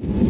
you